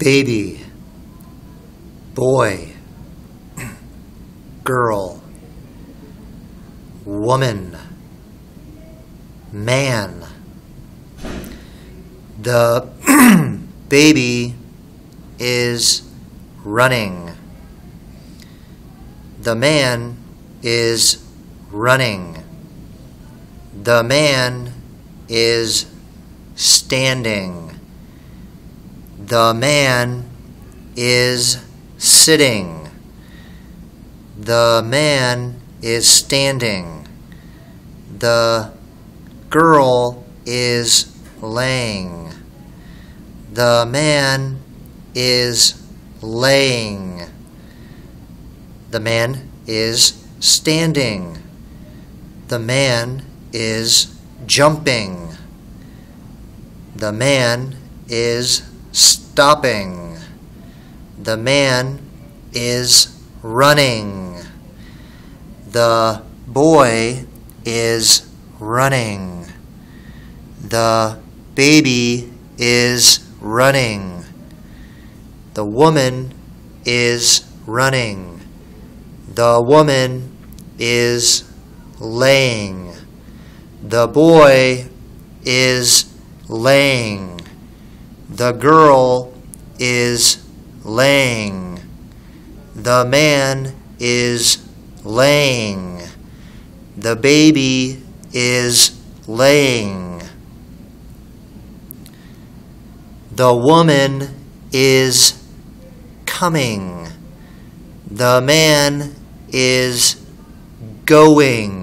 baby, boy, girl, woman, man. The baby is running. The man is running. The man is standing. The man is sitting. The man is standing. The girl is laying. The man is laying. The man is standing. The man is jumping. The man is stopping. The man is running. The boy is running. The baby is running. The woman is running. The woman is laying. The boy is laying. The girl is laying. The man is laying. The baby is laying. The woman is coming. The man is going.